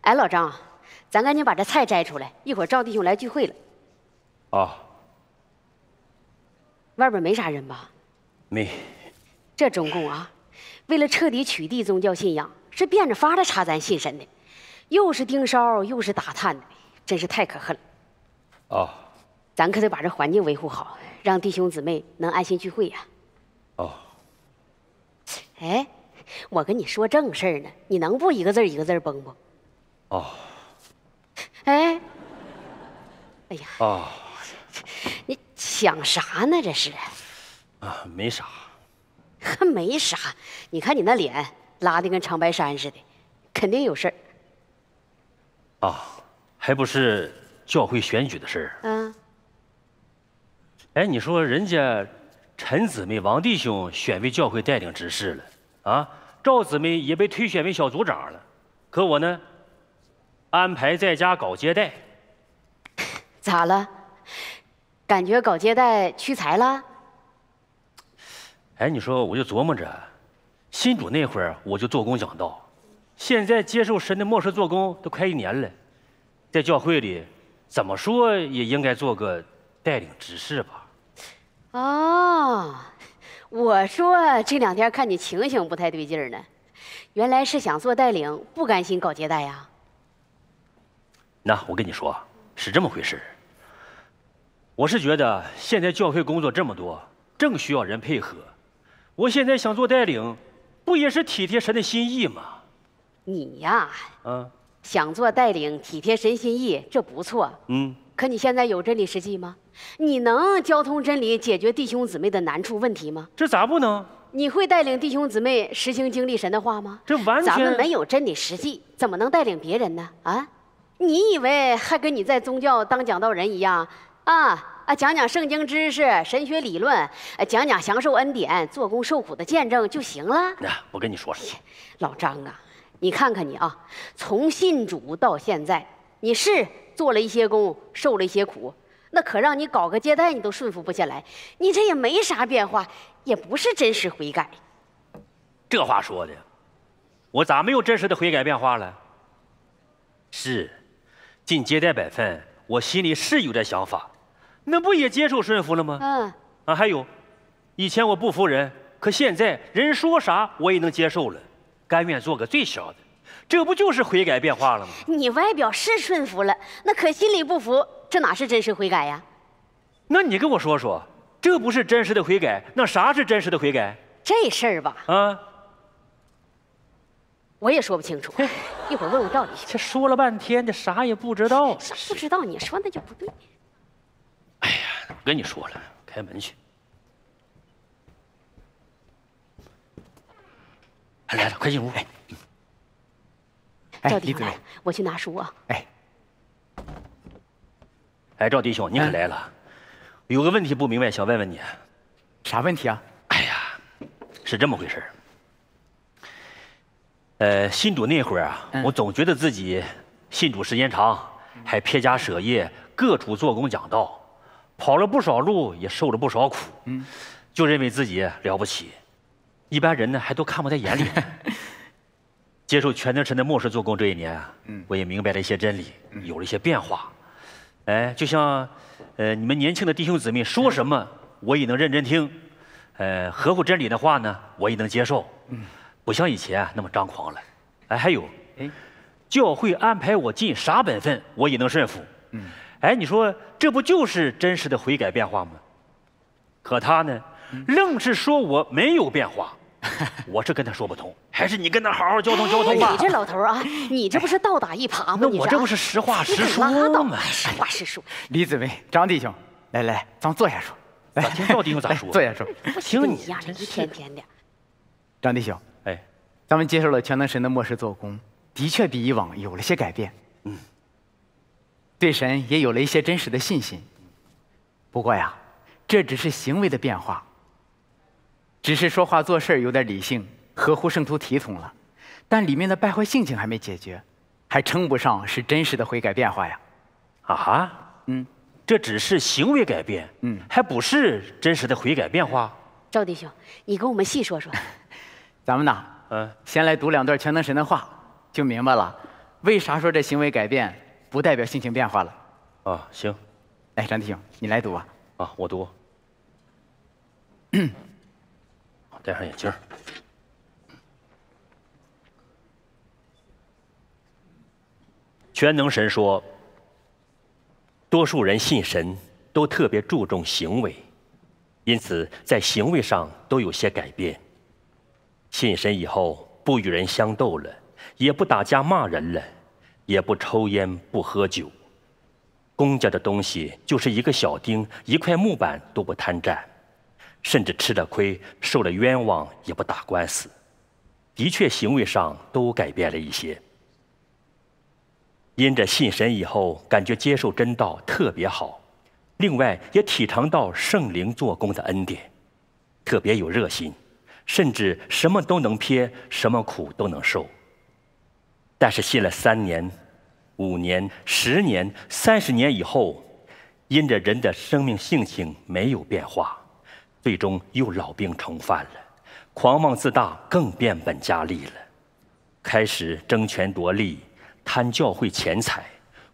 哎，老张，咱赶紧把这菜摘出来，一会儿赵弟兄来聚会了。啊。外边没啥人吧？没。这中共啊，为了彻底取缔宗教信仰，是变着法的查咱信神的，又是盯梢，又是打探的，真是太可恨了。啊。咱可得把这环境维护好，让弟兄姊妹能安心聚会呀、哎，我跟你说正事儿呢，你能不一个字一个字儿崩不？哦，哎，哎呀，哦，你想啥呢？这是，啊，没啥，还没啥。你看你那脸拉的跟长白山似的，肯定有事儿。啊，还不是教会选举的事儿。嗯，哎，你说人家陈姊妹、王弟兄选为教会带领执事了，啊，赵姊妹也被推选为小组长了，可我呢，安排在家搞接待。咋了？感觉搞接待屈才了？哎，你说我就琢磨着，新主那会儿我就做工讲道，现在接受神的末世做工都快一年了，在教会里怎么说也应该做个带领执事吧？哦，我说这两天看你情形不太对劲儿呢，原来是想做带领，不甘心搞接待呀？那我跟你说，是这么回事我是觉得现在教会工作这么多，正需要人配合。我现在想做带领，不也是体贴神的心意吗？你呀，嗯，想做带领，体贴神心意，这不错。嗯，可你现在有真理实际吗？你能交通真理，解决弟兄姊妹的难处问题吗？这咋不能？你会带领弟兄姊妹实行经历神的话吗？这完全咱们没有真理实际，怎么能带领别人呢？啊，你以为还跟你在宗教当讲道人一样啊？啊，讲讲圣经知识、神学理论，呃讲讲享受恩典、做工受苦的见证就行了？那我跟你说，老张啊，你看看你啊，从信主到现在，你是做了一些工，受了一些苦，那可让你搞个接待，你都顺服不下来，你这也没啥变化，也不是真实悔改。这话说的，我咋没有真实的悔改变化了？是，进接待百分，我心里是有点想法，那不也接受顺服了吗？嗯，啊，还有，以前我不服人，可现在人说啥我也能接受了，甘愿做个最小的，这不就是悔改变化了吗？你外表是顺服了，那可心里不服，这哪是真实悔改呀？那你跟我说说，这不是真实的悔改，那啥是真实的悔改这事儿吧，啊？我也说不清楚，一会儿问问赵弟兄。这说了半天，这啥也不知道。啥不知道？你说那就不对。哎呀我跟你说了，开门去。哎来了，快进屋。哎，赵弟兄我去拿书啊。哎，哎，赵弟兄，你可来了，有个问题不明白，想问问你。啥问题啊？哎呀，是这么回事儿呃，信主那会儿啊，嗯我总觉得自己信主时间长，还撇家舍业，各处做工讲道，跑了不少路，也受了不少苦，嗯就认为自己了不起，一般人呢还都看不在眼里。接受全能神的末世做工这一年啊，嗯我也明白了一些真理，有了一些变化。哎，就像呃你们年轻的弟兄姊妹说什么，我也能认真听，呃，合乎真理的话呢，我也能接受。不像以前那么张狂了。哎，还有，哎，教会安排我尽啥本分，我也能顺服。嗯，哎，你说这不就是真实的悔改变化吗？可他呢，愣是说我没有变化，我是跟他说不通，还是你跟他好好交通交通吧你。这老头啊，你这不是倒打一耙吗？我这不是实话实说吗拉倒，？实话实说。李子维，张弟兄，来来来，咱坐下说。来听赵弟兄咋说坐下说。不听你跟你一样的，真是一天天的。张弟兄，哎，咱们接受了全能神的末世做工，的确比以往有了些改变。嗯，对神也有了一些真实的信心。不过呀，这只是行为的变化，只是说话做事儿有点理性，合乎圣徒体统了，但里面的败坏性情还没解决，还称不上是真实的悔改变化呀。啊哈，嗯，这只是行为改变，嗯还不是真实的悔改变化。赵弟兄，你跟我们细说说。咱们呐，嗯，先来读两段全能神的话，就明白了为啥说这行为改变不代表性情变化了？啊，行，来，张弟兄，你来读吧。啊，我读。戴上眼镜。全能神说，多数人信神都特别注重行为，因此在行为上都有些改变。信神以后，不与人相斗了，也不打架骂人了，也不抽烟不喝酒。公家的东西就是一个小钉、一块木板都不贪占，甚至吃了亏、受了冤枉也不打官司。的确，行为上都改变了一些。因着信神以后，感觉接受真道特别好，另外也体尝到圣灵做工的恩典，特别有热心，甚至什么都能撇，什么苦都能受。但是信了三年、五年、十年、三十年以后，因着人的生命性情没有变化，最终又老病重犯了，狂妄自大更变本加厉了，开始争权夺利。贪教会钱财，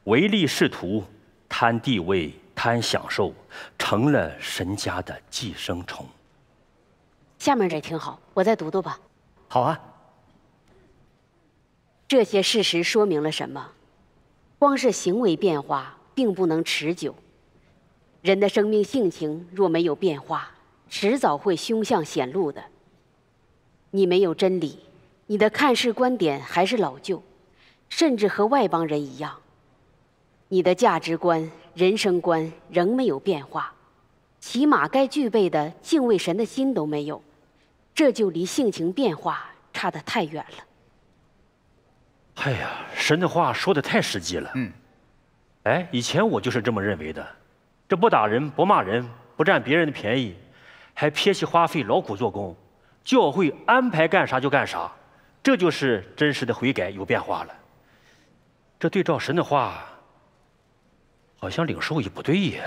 唯利是图，贪地位，贪享受，成了神家的寄生虫。下面这挺好，我再读读吧。好啊。这些事实说明了什么？光是行为变化并不能持久。人的生命性情若没有变化，迟早会凶相显露的。你没有真理，你的看事观点还是老旧。甚至和外邦人一样，你的价值观、人生观仍没有变化，起码该具备的敬畏神的心都没有，这就离性情变化差得太远了。哎呀，神的话说的太实际了。嗯。哎，以前我就是这么认为的，这不打人、不骂人、不占别人的便宜，还撇起花费劳苦做工，教会安排干啥就干啥，这就是真实的悔改有变化了。这对照神的话，好像领受也不对呀。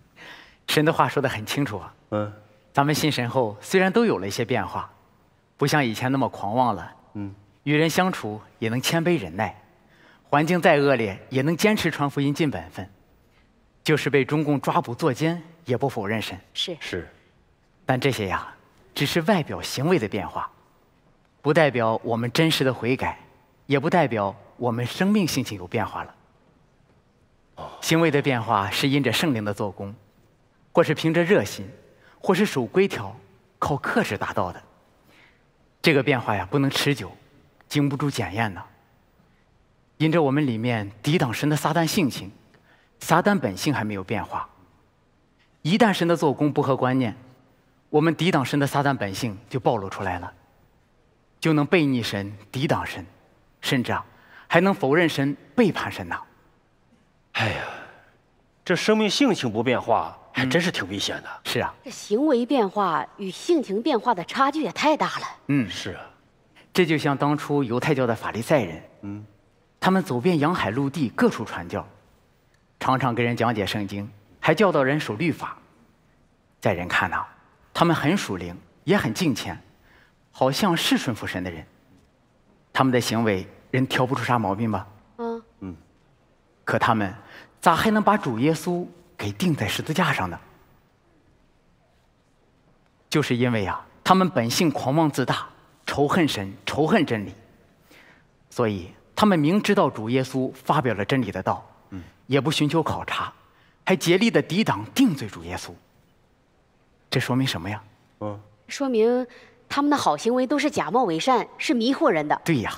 神的话说的很清楚啊。嗯。咱们信神后，虽然都有了一些变化，不像以前那么狂妄了。嗯。与人相处也能谦卑忍耐，环境再恶劣也能坚持传福音尽本分，就是被中共抓捕坐监也不否认神。是是。但这些呀，只是外表行为的变化，不代表我们真实的悔改，也不代表。我们生命性情有变化了，行为的变化是因着圣灵的做工，或是凭着热心，或是守规条，靠克制达到的。这个变化呀，不能持久，经不住检验呢。因着我们里面抵挡神的撒旦性情，撒旦本性还没有变化。一旦神的做工不合观念，我们抵挡神的撒旦本性就暴露出来了，就能背逆神、抵挡神，甚至啊。还能否认神、背叛神呢？哎呀，这生命性情不变化，还真是挺危险的。是啊，这行为变化与性情变化的差距也太大了。嗯，是啊，这就像当初犹太教的法利赛人，嗯，他们走遍洋海陆地，各处传教，常常给人讲解圣经，还教导人守律法。在人看来，他们很属灵，也很敬虔，好像是顺服神的人。他们的行为。人挑不出啥毛病吧？嗯嗯，可他们咋还能把主耶稣给钉在十字架上呢？就是因为啊，他们本性狂妄自大，仇恨神，仇恨真理，所以他们明知道主耶稣发表了真理的道，嗯，也不寻求考察，还竭力的抵挡定罪主耶稣。这说明什么呀？嗯，说明他们的好行为都是假冒伪善，是迷惑人的。对呀。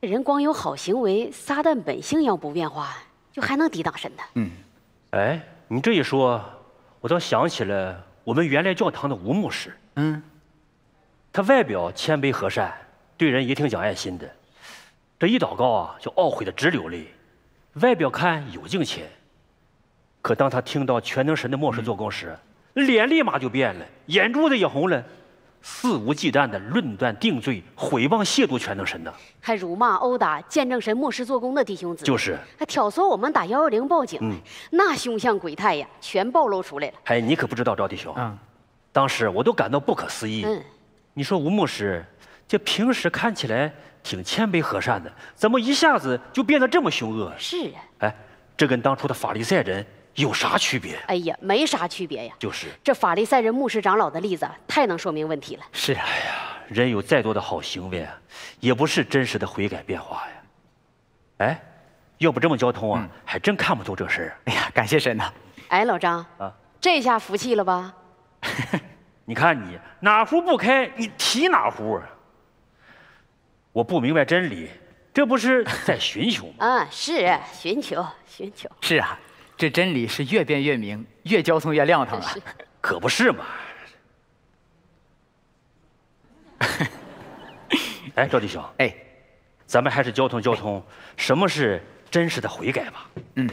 人光有好行为，撒旦本性要不变化，就还能抵挡神呢。嗯，哎，你这一说，我倒想起了我们原来教堂的吴牧师。嗯，他外表谦卑和善，对人也挺讲爱心的。这一祷告啊，就懊悔的直流泪。外表看有敬虔，可当他听到全能神的末世做工时，脸立马就变了，眼珠子也红了。肆无忌惮的论断定罪、毁谤亵渎全能神呢，还辱骂殴打见证神末世做工的弟兄子，就是还挑唆我们打幺幺零报警，那凶相鬼态呀，全暴露出来了。哎，你可不知道赵弟兄，嗯，当时我都感到不可思议。嗯，你说吴牧师，这平时看起来挺谦卑和善的，怎么一下子就变得这么凶恶？是啊，哎，这跟当初的法利赛人有啥区别？哎呀，没啥区别呀。就是这法利赛人牧师长老的例子太能说明问题了。是啊，人有再多的好行为，也不是真实的悔改变化呀。哎，要不这么交通啊，还真看不透这事儿。哎呀，感谢神呐！哎，老张啊，这下服气了吧？你看你哪壶不开，你提哪壶啊？我不明白真理，这不是在寻求吗？啊，是寻求寻求。是啊，这真理是越辩越明，越交通越亮堂啊！可不是嘛。哎，赵弟兄，哎，咱们还是交通交通，什么是真实的悔改吧？嗯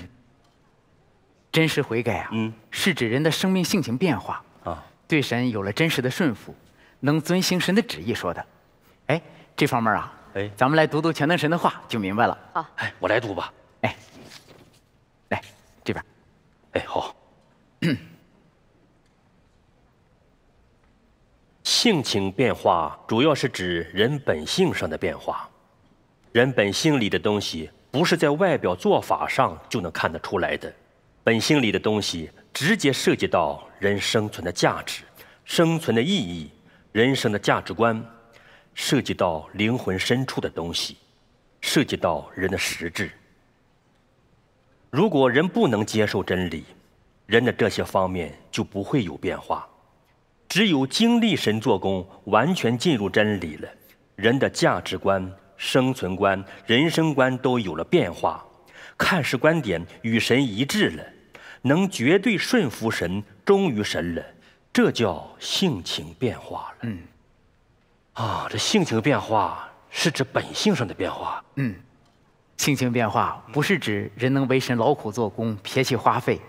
真实悔改啊，嗯是指人的生命性情变化，啊，对神有了真实的顺服，能遵行神的旨意说的。哎，这方面啊，哎咱们来读读全能神的话就明白了。好，哎，我来读吧。哎，来这边，哎，好。性情变化主要是指人本性上的变化。人本性里的东西不是在外表做法上就能看得出来的，本性里的东西直接涉及到人生存的价值、生存的意义、人生的价值观，涉及到灵魂深处的东西，涉及到人的实质。如果人不能接受真理，人的这些方面就不会有变化。只有经历神做工，完全进入真理了，人的价值观、生存观、人生观都有了变化，看事观点与神一致了，能绝对顺服神、忠于神了，这叫性情变化了。嗯啊，这性情变化是指本性上的变化。嗯，性情变化不是指人能为神劳苦做工、撇弃花费，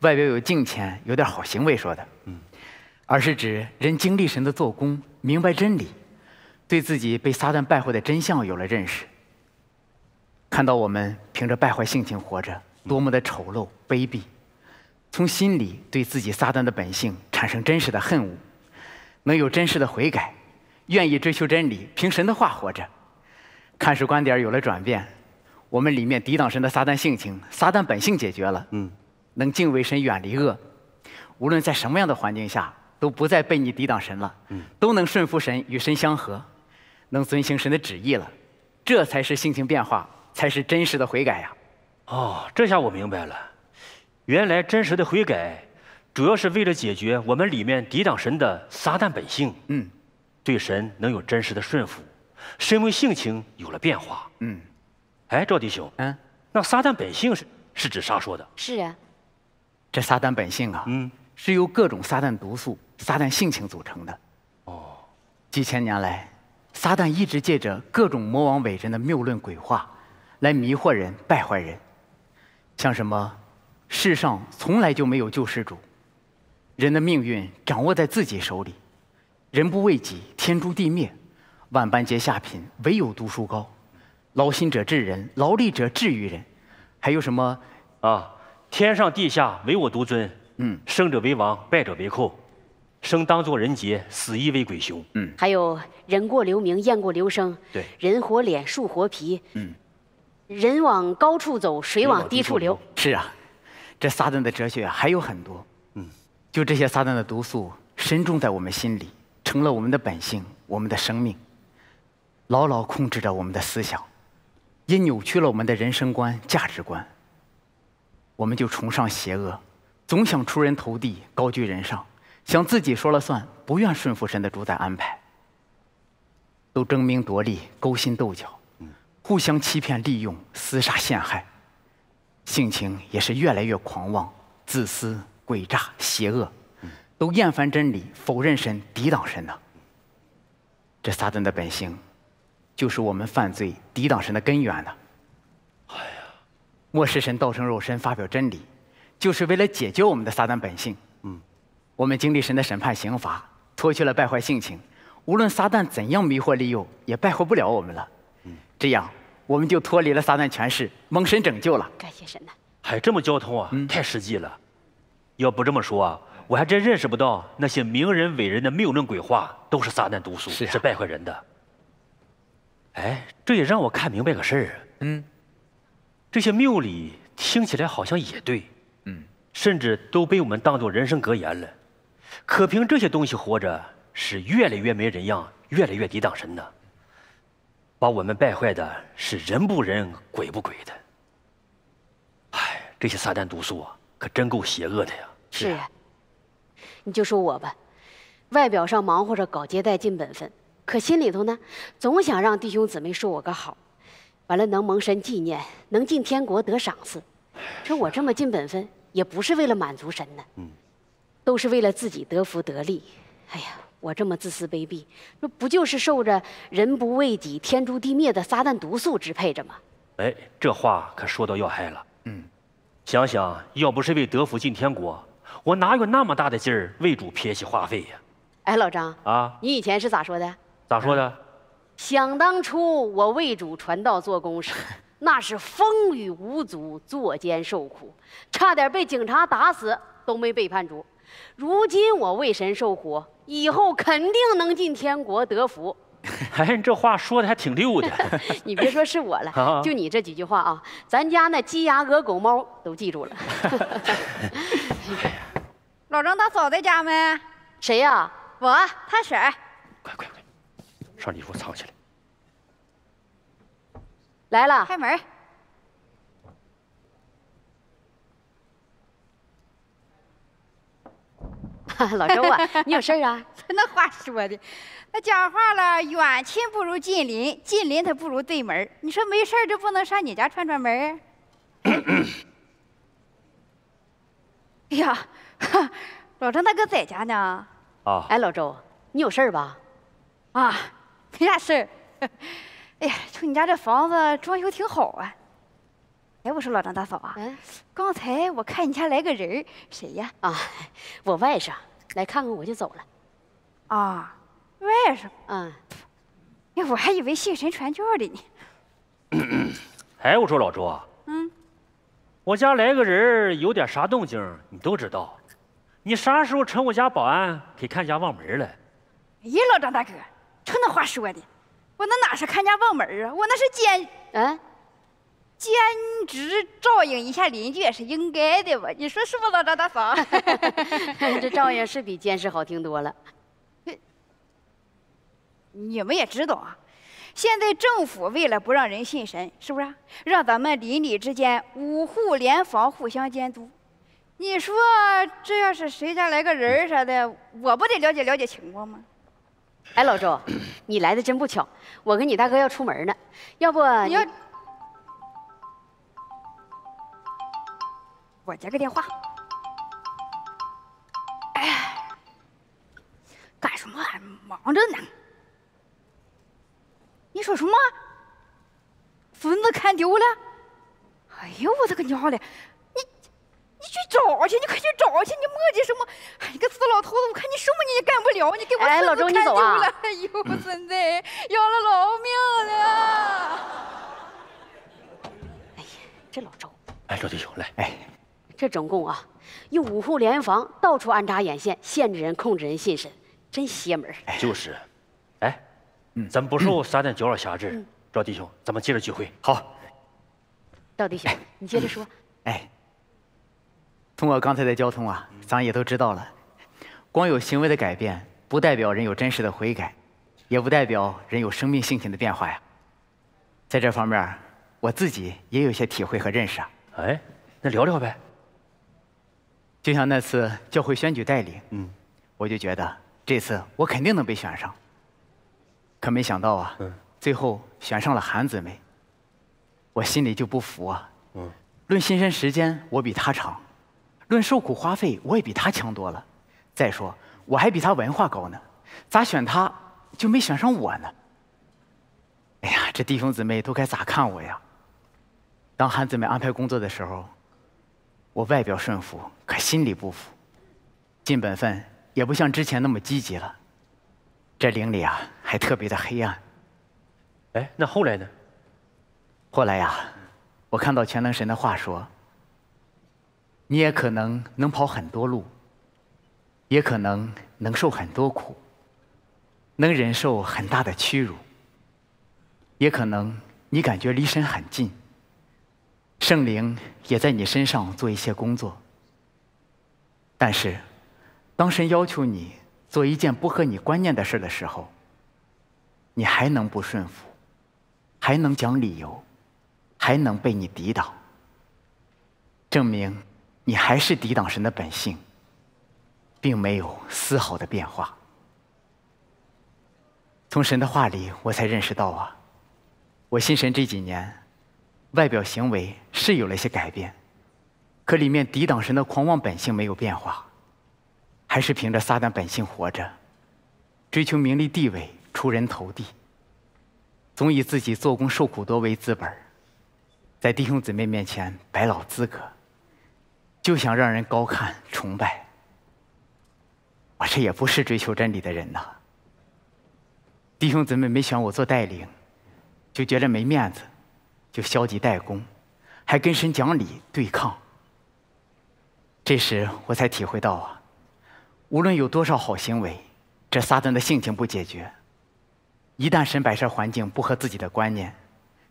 外表有敬虔、有点好行为说的，嗯，而是指人经历神的做工，明白真理，对自己被撒旦败坏的真相有了认识，看到我们凭着败坏性情活着，多么的丑陋卑鄙，从心里对自己撒旦的本性产生真实的恨恶，能有真实的悔改，愿意追求真理，凭神的话活着。看事观点有了转变，我们里面抵挡神的撒旦性情、撒旦本性解决了，嗯，能敬畏神，远离恶，无论在什么样的环境下，都不再被你抵挡神了，嗯，都能顺服神，与神相合，能遵行神的旨意了，这才是性情变化，才是真实的悔改呀。哦，这下我明白了，原来真实的悔改，主要是为了解决我们里面抵挡神的撒旦本性，嗯。对神能有真实的顺服，身为性情有了变化。嗯哎，赵弟兄，嗯，那撒旦本性是是指啥说的？是啊，这撒旦本性啊，嗯，是由各种撒旦毒素、撒旦性情组成的。哦，几千年来，撒旦一直借着各种魔王伟人的谬论鬼话，来迷惑人、败坏人。像什么，世上从来就没有救世主，人的命运掌握在自己手里，人不为己，天诛地灭，万般皆下品，唯有读书高。劳心者治人，劳力者治于人。还有什么？啊，天上地下唯我独尊，嗯，生者为王，败者为寇，生当作人杰，死亦为鬼雄。嗯还有人过留名，雁过留声，对人活脸，树活皮，嗯，人往高处走，水往低处流。是啊，这撒旦的哲学啊还有很多。嗯，就这些撒旦的毒素深种在我们心里，成了我们的本性，我们的生命，牢牢控制着我们的思想，也扭曲了我们的人生观、价值观。我们就崇尚邪恶，总想出人头地，高居人上，想自己说了算，不愿顺服神的主宰安排，都争名夺利，勾心斗角，互相欺骗、利用、厮杀陷害。性情也是越来越狂妄、自私、诡诈、邪恶，都厌烦真理，否认神，抵挡神呐。这撒旦的本性，就是我们犯罪、抵挡神的根源呢。哎呀，末世神道成肉身，发表真理，就是为了解救我们的撒旦本性。嗯，我们经历神的审判刑罚，脱去了败坏性情，无论撒旦怎样迷惑利诱，也败坏不了我们了。嗯这样，我们就脱离了撒旦权势，蒙神拯救了。感谢神呐！还这么交通啊，太实际了。要不这么说啊，我还真认识不到那些名人伟人的谬论鬼话都是撒旦毒素，是啊是败坏人的。哎，这也让我看明白个事儿啊。嗯，这些谬理听起来好像也对，嗯，甚至都被我们当做人生格言了。可凭这些东西活着，是越来越没人样，越来越抵挡神的。把我们败坏的是人不人，鬼不鬼的。哎，这些撒旦毒素啊，可真够邪恶的呀！是呀，你就说我吧，外表上忙活着搞接待尽本分，可心里头呢，总想让弟兄姊妹说我个好，完了能蒙神纪念，能进天国得赏赐。说我这么尽本分，也不是为了满足神呢，嗯，都是为了自己得福得利。哎呀，我这么自私卑鄙，那不就是受着人不为己，天诛地灭的撒旦毒素支配着吗？哎，这话可说到要害了。嗯，想想要不是为得福进天国，我哪有那么大的劲儿为主撇起话费呀？哎，老张，啊，你以前是咋说的？咋说的？想当初我为主传道做工时，那是风雨无阻，作奸受苦，差点被警察打死都没被判处。如今我为神受苦，以后肯定能进天国得福。哎，这话说的还挺溜的。你别说是我啊了，就你这几句话啊，咱家那鸡鸭鹅狗猫都记住了。老张大嫂在家没？谁呀、我他婶儿。快快快，上里屋藏起来。来了，开门。老周啊，你有事儿啊？那话说的，那讲话了，远亲不如近邻，近邻他不如对门儿你说没事儿就不能上你家串串门儿？哎呀，老张大哥在家呢。啊，哎，老周，你有事儿吧？啊，没啥事儿。哎呀，瞅你家这房子装修挺好啊。哎，我说老张大嫂啊，嗯刚才我看你家来个人，谁呀？啊，我外甥来看看我就走了。啊，外甥。嗯，哎，我还以为信神传教的呢。哎，我说老周啊，嗯，我家来个人有点啥动静，你都知道。你啥时候成我家保安，给看家望门了？哎呀，老张大哥，瞅那话说的，我那哪是看家望门儿啊，我那是兼嗯，兼职照应一下邻居也是应该的吧？你说是不，老张大嫂？这照应是比监视好听多了。你们也知道啊，现在政府为了不让人信神，是不是啊、让咱们邻里之间五户联防，互相监督？你说这要是谁家来个人儿啥的，我不得了解了解情况吗？哎，老周，你来的真不巧，我跟你大哥要出门呢，要不你要我接个电话。哎，干什么还忙着呢？你说什么？孙子看丢了？哎呦，我的个娘嘞！去找去，你快去找去！你磨叽什么？哎，你个死老头子，我看你什么你也干不了，你给我哎老孙子看周你走啊丢了！哎呦，孙子，要了老命了！哎呀这老周，哎，赵弟兄来，哎，这总共啊，用五户联防，到处安插眼线，限制人、控制人信神，真邪门哎。就是，哎，咱不受撒旦搅扰辖制，赵弟兄，咱们接着聚会。好，赵弟兄，你接着说。哎，通过刚才的交通啊，咱也都知道了，光有行为的改变，不代表人有真实的悔改，也不代表人有生命性情的变化呀。在这方面，我自己也有些体会和认识啊。哎，那聊聊呗。就像那次教会选举代理，嗯，我就觉得这次我肯定能被选上。可没想到啊，嗯最后选上了韩姊妹，我心里就不服啊。嗯，论新生时间，我比她长；论受苦花费，我也比他强多了。再说，我还比他文化高呢，咋选他就没选上我呢？哎呀，这弟兄姊妹都该咋看我呀？当韩姊妹安排工作的时候，我外表顺服，可心里不服，尽本分也不像之前那么积极了。这灵里啊，还特别的黑暗。哎，那后来呢？后来呀，我看到全能神的话说：“你也可能能跑很多路，也可能能受很多苦，能忍受很大的屈辱。也可能你感觉离神很近，圣灵也在你身上做一些工作。但是，当神要求你做一件不合你观念的事的时候，你还能不顺服，还能讲理由，还能被你抵挡，证明你还是抵挡神的本性，并没有丝毫的变化。从神的话里，我才认识到啊，我信神这几年，外表行为是有了些改变，可里面抵挡神的狂妄本性没有变化，还是凭着撒旦本性活着，追求名利地位，出人头地，总以自己做工受苦多为资本，在弟兄姊妹面前摆老资格，就想让人高看崇拜。我这也不是追求真理的人呐。弟兄姊妹没选我做带领，就觉得没面子，就消极怠工，还跟神讲理对抗。这时我才体会到啊，无论有多少好行为，这撒旦的性情不解决，一旦神摆设环境不合自己的观念，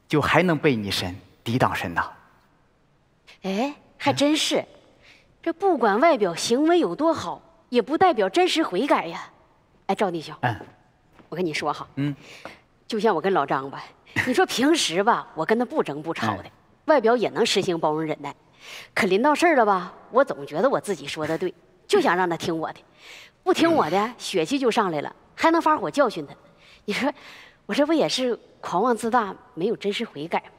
就还能被你神抵挡神呐。哎，还真是，这不管外表行为有多好，也不代表真实悔改呀。哎，赵弟兄，嗯。我跟你说哈，嗯，就像我跟老张吧，你说平时吧，我跟他不争不吵的，外表也能实行包容忍耐，可临到事儿了吧，我总觉得我自己说的对，就想让他听我的，不听我的，血气就上来了，还能发火教训他。你说我这不也是狂妄自大，没有真实悔改吗？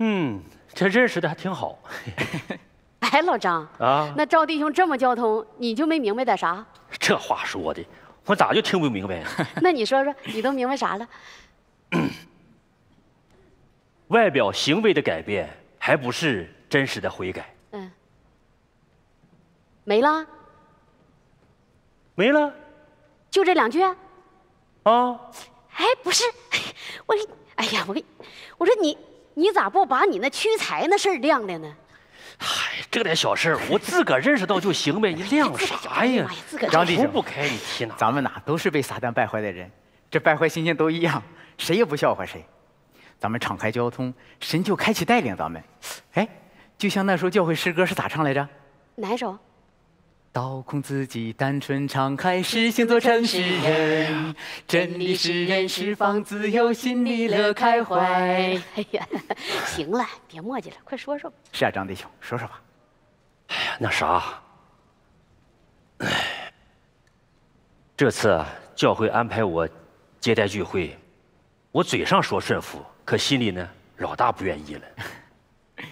嗯，这认识的还挺好。哎，老张啊，那赵弟兄这么交通，你就没明白点啥？这话说的。我咋就听不明白？那你说说，你都明白啥了？外表行为的改变，还不是真实的悔改。嗯。没了。没了。就这两句。啊。哎，不是，我，哎呀，我跟，我说你，你咋不把你那屈才那事儿亮亮呢？嗨，这点小事儿，我自个儿认识到就行呗，你亮啥呀？张弟兄，不开你提哪？咱们哪都是被撒旦败坏的人，这败坏心情都一样，谁也不笑话谁。咱们敞开交通，神就开启带领咱们。哎，就像那首教会诗歌是咋唱来着？哪一首？倒空自己，单纯敞开，实行做诚实人。真理使人释放自由，心里乐开怀。哎呀，行了，别磨叽了，快说说吧。是啊，张弟兄，说说吧。哎呀，那啥，这次教会安排我接待聚会，我嘴上说顺服，可心里呢老大不愿意了，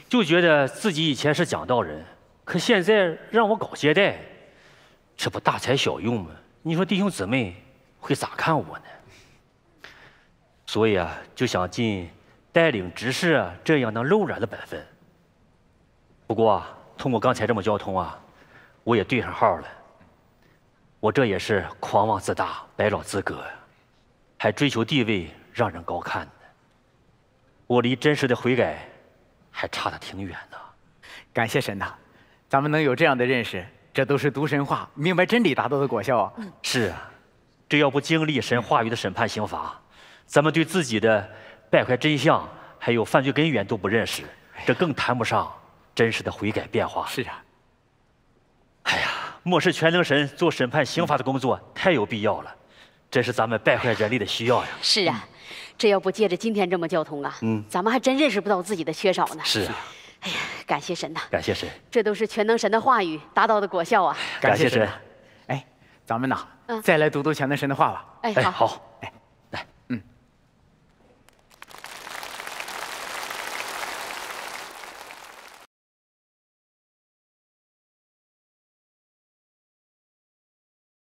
就觉得自己以前是讲道人，可现在让我搞接待。这不大材小用吗？你说弟兄姊妹会咋看我呢？所以啊，就想尽带领执事这样能柔软的本分。不过通过刚才这么交通啊，我也对上号了。我这也是狂妄自大、白老资格，还追求地位，让人高看呢。我离真实的悔改还差得挺远呢。感谢神呐，咱们能有这样的认识。这都是读神话、明白真理达到的果效啊！是啊，这要不经历神话语的审判刑罚，咱们对自己的败坏真相还有犯罪根源都不认识，这更谈不上真实的悔改变化。是啊。哎呀，漠视全能神做审判刑罚的工作太有必要了，这是咱们败坏人类的需要呀。是啊，这要不借着今天这么交通啊，嗯，咱们还真认识不到自己的缺少呢。是啊。哎呀，感谢神呐！感谢神，这都是全能神的话语达到的果效啊！感谢神。哎，咱们呐，再来读读全能神的话吧。哎，好，好，哎。